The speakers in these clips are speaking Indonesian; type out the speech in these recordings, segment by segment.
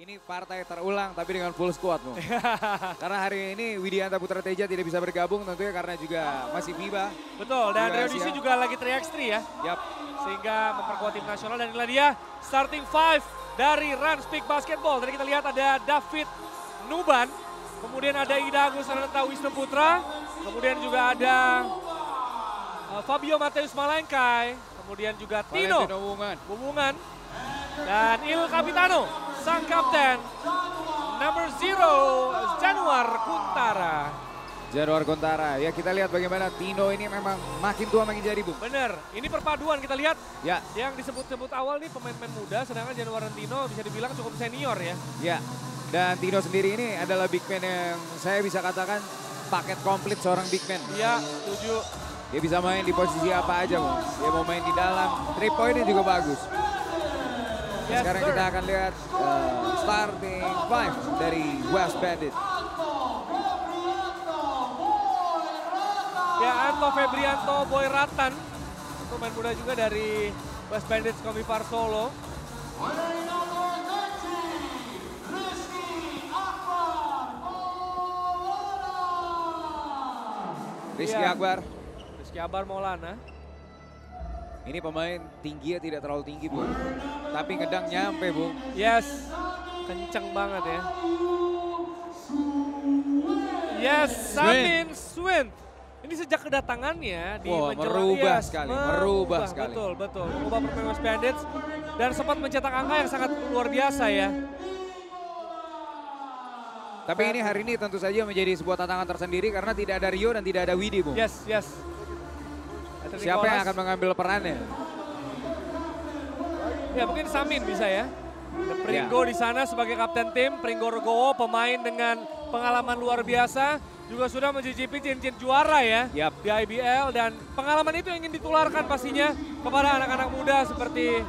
Ini partai terulang tapi dengan full squad, Bung. karena hari ini Widianta Putra Teja tidak bisa bergabung tentunya karena juga masih FIBA. Betul, dan siap. juga lagi 3x3 ya. Yap. Sehingga memperkuat tim nasional dan inilah dia starting five dari Rans Peak Basketball. Tadi kita lihat ada David Nuban, kemudian ada Ida Agus Ananta Wisnu Putra, kemudian juga ada uh, Fabio Mateus Malengkai, kemudian juga Tino. Bubungan, dan Il Capitano, sang kapten, number zero, Januar Kuntara. Januar Kontara. Ya kita lihat bagaimana Tino ini memang makin tua makin jadi, Bung. Bener, ini perpaduan kita lihat Ya, yang disebut-sebut awal nih pemain-pemain muda, sedangkan Januar dan Tino bisa dibilang cukup senior ya. ya. Dan Tino sendiri ini adalah big man yang saya bisa katakan paket komplit seorang big man. Iya, setuju. Dia bisa main di posisi apa aja, Bung. Dia mau main di dalam, three point-nya juga bagus. Yes, Sekarang kita akan lihat uh, starting five dari West Bandit. Ya, Anto Febrianto Boy Ratan. Itu pemain muda juga dari West Bandits Komipar Solo. Rizky Iya. Akbar. Rizky Abar Maulana. Ini pemain tingginya tidak terlalu tinggi, Bung. Tapi ngedang nyampe, Bung. Yes, kenceng banget ya. Yes, Samin Swint. Ini sejak kedatangannya di Wah, menjelang- merubah yes, sekali, merubah sekali. Betul, betul. Mengubah permainan West Bandits dan sempat mencetak angka yang sangat luar biasa ya. Tapi ini hari ini tentu saja menjadi sebuah tantangan tersendiri karena tidak ada Rio dan tidak ada Widi, Bung. Yes, yes. Siapa yang akan mengambil perannya? Ya mungkin Samin bisa ya. Ya. Pringgo di sana sebagai kapten tim, Pringgo Regowo pemain dengan pengalaman luar biasa, juga sudah mencicipi cincin juara ya Yap. di IBL dan pengalaman itu ingin ditularkan pastinya kepada anak-anak muda seperti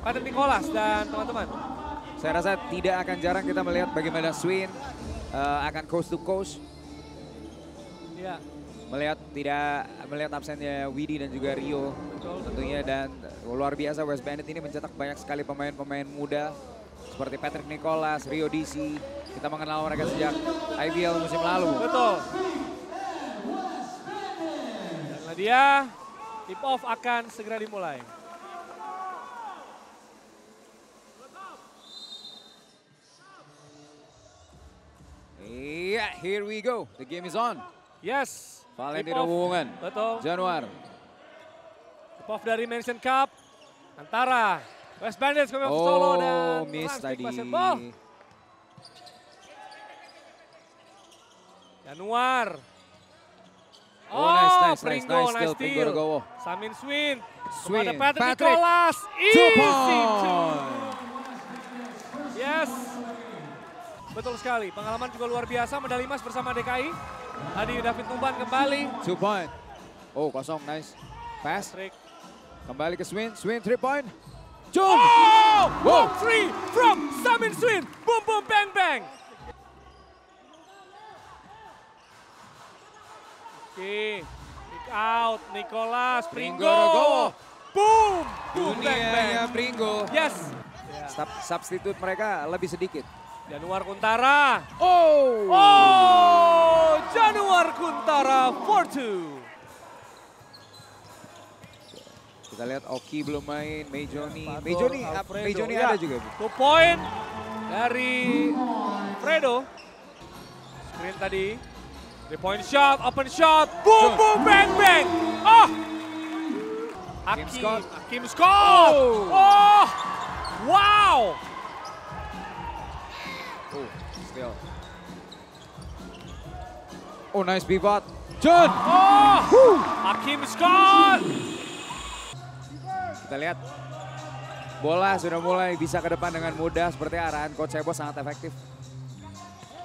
Patrick Nicholas dan teman-teman. Saya rasa tidak akan jarang kita melihat bagaimana Swin uh, akan coast to coast. Ya, Melihat tidak melihat absennya Widi dan juga Rio betul. tentunya dan luar biasa West Bandit ini mencetak banyak sekali pemain-pemain muda seperti Patrick Nicholas, Rio DC. Kita mengenal mereka sejak IBL musim lalu. Betul. Dan dia tip off akan segera dimulai. Iya, here we go. The game is on. Yes. Valentino. Wungan, Betul. Januar. Off dari Mansion Cup antara West Bandits Komio Solo dan Oh, miss Rans Peak tadi. Basketball. Januar. Oh, nice, nice, nice, Pringgo, nice steal, Pringgo steal. Regowo. Samin Swin. Swin, Kepada Patrick, Patrick. Nicholas. Easy two. Yes. Betul sekali. Pengalaman juga luar biasa. Medali emas bersama DKI. Tadi David Tumban kembali. Two point. Oh, kosong, nice. Pass, Patrick. kembali ke Swin, Swin three point. Jun! Oh! Wow. Three from Samin Swin. Boom, boom, bang, bang. Oke. Kick out. Nicholas. Pringgo. Regowo. Boom. Boom, bang, bang. Pringgo. Yes. Sub- substitute mereka lebih sedikit. Januar Kuntara. Oh! Oh, Januar Kuntara 4-2. Kita lihat Oki belum main, Mejoni. Mejoni, Alfredo. Mejoni Ya, ada juga. Bu. Two point dari Fredo. Screen tadi. Three point shot, open shot. Boom, boom, bang, bang. Oh! Hakim Scott. Hakim Scott. Oh. Oh! Wow! Oh, nice pivot. Jun! Oh! Hakim Scott. Kita lihat. Bola sudah mulai bisa ke depan dengan mudah seperti arahan Coach Sebo sangat efektif.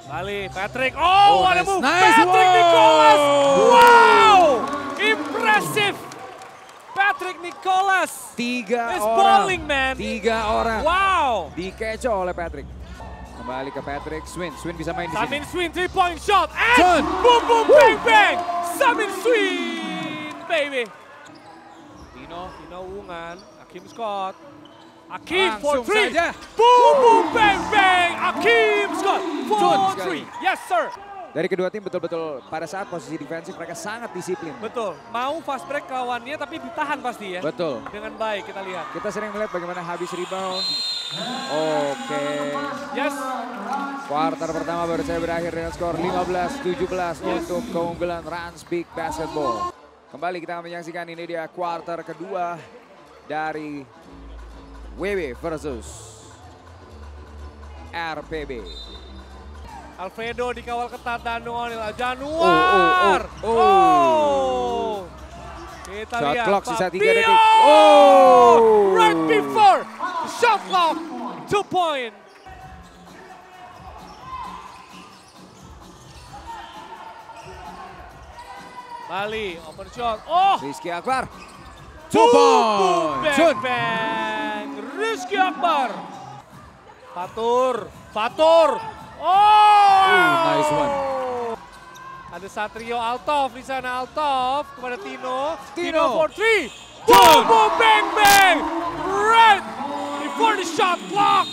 Kali Patrick. Oh, Oh, what a nice, move. nice. Patrick Wow. Nicholas. Wow! Impressive. Patrick Nicholas. Tiga It's orang. bowling, man. Tiga orang. Wow. Dikecoh oleh Patrick. Kembali ke Patrick. Swin. Swin bisa main di sini. Samin Swin three point shot. And John. boom boom bang bang. Samin Swin baby. Tino. Tino Wungan, Hakim Scott. Akim for Langsung three. saja. Boom, boom, bang, bang. Akim Scott for three. Yes, sir. Dari kedua tim betul-betul pada saat posisi defensif mereka sangat disiplin. Betul. Mau fast break lawannya tapi ditahan pasti ya. Betul. Dengan baik kita lihat. Kita sering melihat bagaimana habis rebound. Oke. Yes. Kuarter pertama baru saya berakhir dengan skor 15-17 untuk keunggulan Rans Big Basketball. Kembali kita menyaksikan ini dia kuarter kedua dari WW versus RPB. Alfredo dikawal ketat Danuel Januar. Oh, oh, oh, Oh. Kita Shot lihat clock sisa tiga Fabio! detik. Oh. Right before shot clock. Two point. Bali, open shot. Oh, Rizky Akbar. Two point. Bang, bang. Rizky Akbar. Fatur. Fatur. Oh. nice one. Ada Satrio Altov di sana. Altov kepada Tino. Tino. for three. Boom, boom, bang, bang. Right before the shot clock.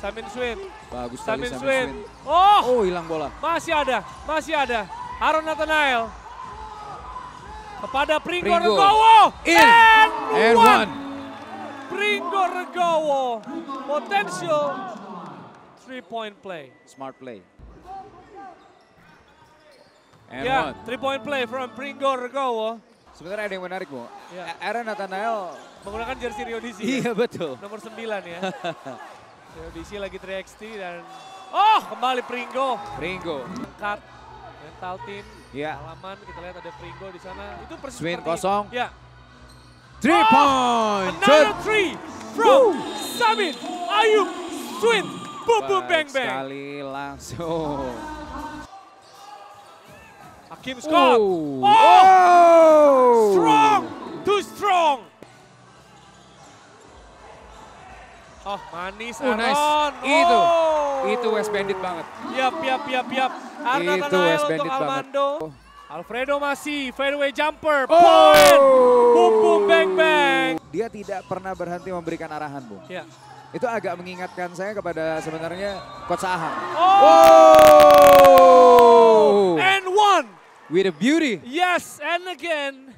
Samin Swin. Bagus sekali Samin Samin Swin. Swin. Oh, Oh hilang bola. masih ada. Masih ada. Aaron Nathanael. Kepada Pringgo, Pringgo. Regowo. In. And, And one. one. Pringgo Regowo. Potential three point play. Smart play. And ya, one. three point play from Pringgo Regowo. Sebenarnya ada yang menarik, Bu. Ya. Aaron Nathanael. Menggunakan jersey Rio DC. ya? Iya, betul. Nomor 9 ya. Rio DC lagi 3XT dan Oh, kembali Pringgo. Ringo. Cut. Mental team. Ya. Halaman kita lihat ada Pringgo di sana. Itu persis Swing seperti- kosong. Ya. Three Oh, point. Another three from Samin Ayub Swin. Boom boom bang bang. Sekali langsung. Hakim Scott. Oh. Oh, Oh. strong. Too strong. Oh, manis Oh, nice. Aaron. Itu. Oh. Itu West Bandit banget. Yap, yap, yap, yap. Arna Itu Tanael West untuk Bandit banget. Armando. Alfredo masih fairway jumper. Oh. Point. Boom, boom, bang, bang. Dia tidak pernah berhenti memberikan arahan, Bung. Ya. Itu agak mengingatkan saya kepada sebenarnya Coach Ahang. Oh. Oh. And one. With a beauty. Yes, and again,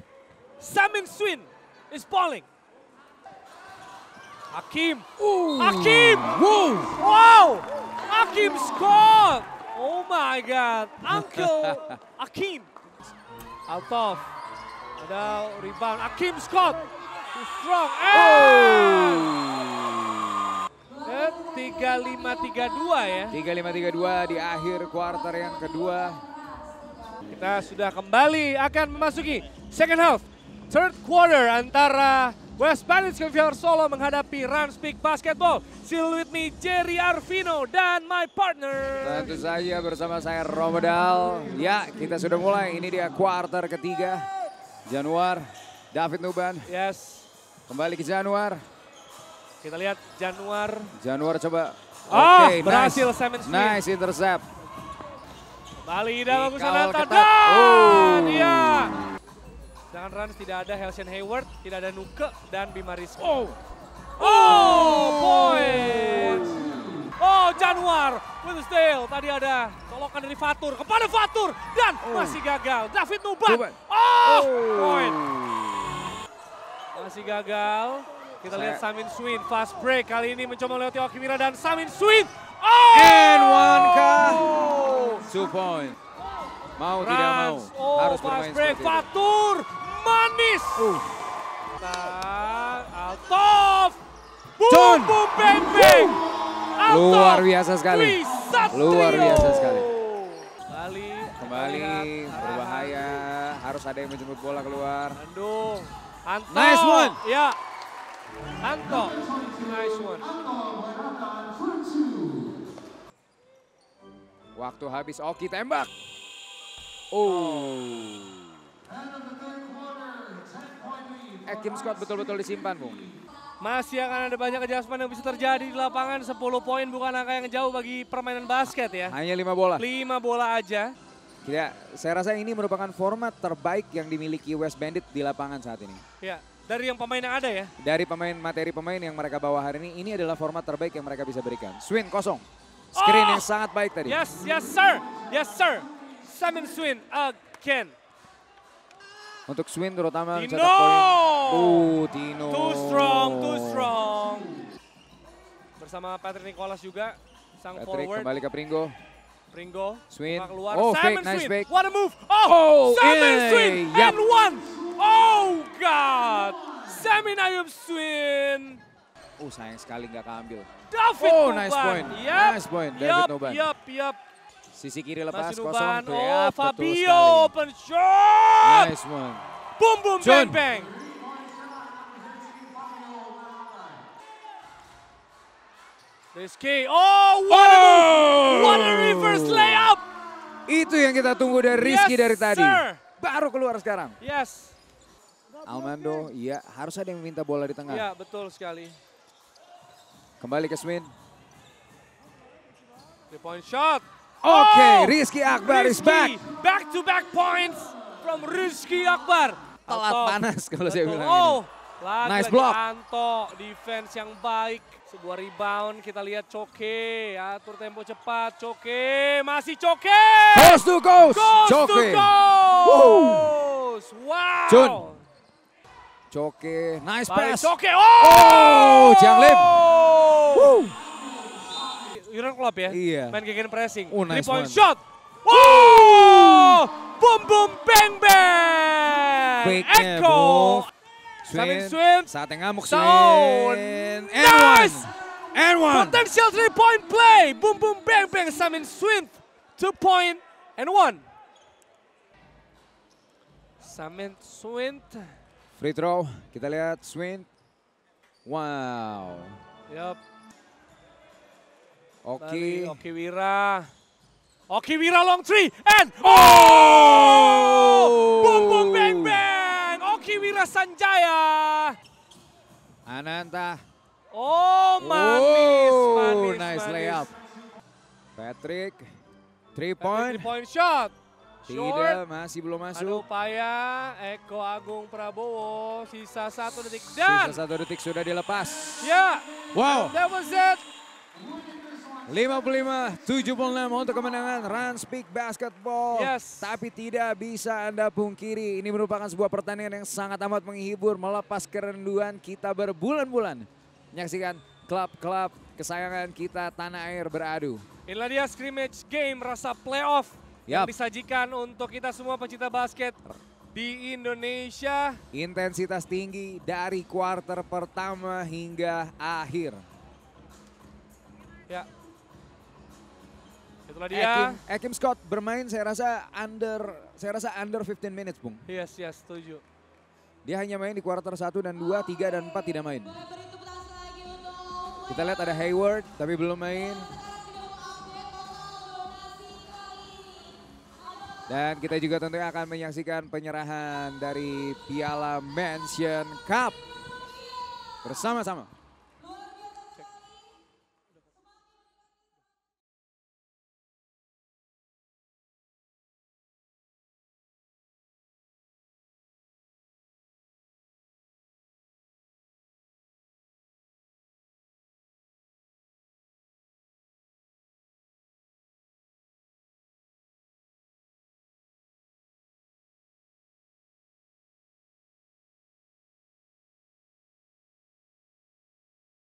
Samin Swin is falling. Hakim. Hakim. Wow. Wow. Hakim Scott. Oh my God. Uncle Hakim. Altov. Ada rebound. Hakim Scott. Too strong. Eh. Eh, 35-32 ya. 3532 di akhir kuarter yang kedua. Kita sudah kembali akan memasuki second half. Third quarter antara West Bandits Caviar Solo menghadapi Rans Peak Basketball. Still with me Jerry Arvino dan my partner. Tentu saja bersama saya Romedal. Ya, kita sudah mulai. Ini dia kuarter ketiga. Januar, David Nuban. Yes, Kembali ke Januar. Kita lihat Januar. Januar coba. Ah, Oke, berhasil nice. Simon Smith. Nice intercept. Bali dalam Dikawal Sananta ketat. dan Oh. iya. Jangan Rans tidak ada Helsian Hayward, tidak ada Nuke dan Bimaris. Oh, oh, point. Oh, Januar with the steal. Tadi ada colokan dari Fatur kepada Fatur dan masih gagal. David Nuban. Nuban. Oh, point. Masih gagal. Kita Saya- lihat Samin Swin fast break kali ini mencoba melewati Okimira dan Samin Swin. Oh! And one kah? Two point. Mau tidak mau. Oh, harus fast bermain break. seperti. Fatur. Manis. Uh. Altov. Boom, boom, bang, bang. Altov. Luar biasa sekali. Luar biasa sekali. Kembali. Kembali berbahaya, harus ada yang menjemput bola keluar. Nice one. Ya. Anto. Nice one. Waktu habis, Oki tembak. Oh. Akim Scott betul-betul disimpan, Bung. Masih akan ada banyak adjustment yang bisa terjadi di lapangan. 10 poin bukan angka yang jauh bagi permainan basket ya. Hanya lima bola. 5 bola aja. Ya, saya rasa ini merupakan format terbaik yang dimiliki West Bandit di lapangan saat ini. Ya, dari yang pemain yang ada ya. Dari pemain materi pemain yang mereka bawa hari ini, ini adalah format terbaik yang mereka bisa berikan. Swing kosong. Screen Oh! yang sangat baik tadi. Yes, yes sir. Yes sir. Simon Swin again. Untuk Swin terutama Tino! mencetak poin. Oh, Tino. Too strong, too strong. Bersama Patrick Nicholas juga, sang Patrick forward. kembali ke Pringo. Pringo, Swin. keluar. Oh, Simon fake, nice Swin. fake. What a move. Oh, Oh, Simon eh, Swin and one. Oh God. Ayub Swin. Oh, sayang sekali nggak keambil. David Oh, Nuban. nice point. Yup. Nice point, David yup, Nuban. Yup, yup. Sisi kiri lepas Masih kosong. Nuban. Oh, betul Fabio open shot. Nice one. Boom, boom, John. bang, bang. Rizky. Oh, what a move. What a reverse layup. Itu yang kita tunggu dari Rizky Yes, dari tadi. sir. Baru keluar sekarang. Yes. Almando, iya harus ada yang minta bola di tengah. Ya, betul sekali. Kembali ke Swin. Three point shot. Oke, Oh, Rizky Akbar is Rizky. back. Back to back points from Rizky Akbar. Telat Atau- panas kalau saya bilang Oh, ini. lagi Nice block. Anto, defense yang baik. Sebuah rebound, kita lihat Coke. Atur tempo cepat, Coke. Masih Coke. Coast to coast. Goes to Coke. goals. Wow. Jun. Coke, nice Balik pass. Coke. Oh. Oh, Jiang Lim. Woo. Euron Club ya? Iya. Main gegen pressing. Oh, nice Three point one. shot. Wow. Boom boom bang bang. Echo. move. Saming swim. Saat yang ngamuk So, Swin. And nice. one. And one. Potential three point play. Boom boom bang bang. Samin Swint. Two point and one. Samin Swint. Free throw. Kita lihat Swin. Wow. Yup. Dari Oki Wira. Oki Wira long three and oh! Boom boom bang bang. Oki Wira Sanjaya. Ananta. Oh manis, Oh, manis, nice manis. layup. Patrick. Three Patrick point. three point shot. Tidak, masih belum Ada masuk. upaya Eko Agung Prabowo. Sisa satu detik Sisa dan satu detik sudah dilepas. ya, Wow. that was it. 55-76 untuk kemenangan Rans Peak Basketball. Yes. Tapi tidak bisa Anda pungkiri, ini merupakan sebuah pertandingan yang sangat amat menghibur, melepas kerenduan kita berbulan-bulan. Menyaksikan klub-klub kesayangan kita tanah air beradu. Inilah dia scrimmage game rasa playoff yang disajikan untuk kita semua pecinta basket di Indonesia. Intensitas tinggi dari kuarter pertama hingga akhir. Ya. Itulah dia. Ekim, Ekim Scott bermain saya rasa under saya rasa under 15 minutes, Bung. Yes, yes, setuju. Dia hanya main di kuarter 1 dan 2, 3 dan 4 tidak main. Kita lihat ada Hayward tapi belum main. Dan kita juga tentunya akan menyaksikan penyerahan dari Piala Mansion Cup bersama-sama.